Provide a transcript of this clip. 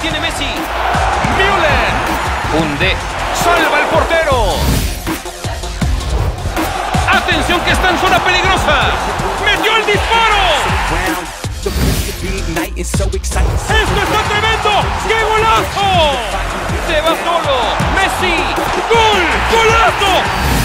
tiene Messi. Müller. Hunde. Salva el portero. Atención que está en zona peligrosa. Metió el disparo. ¡Esto está tremendo! ¡Qué golazo! Se va solo. Messi. ¡Gol! ¡Golazo!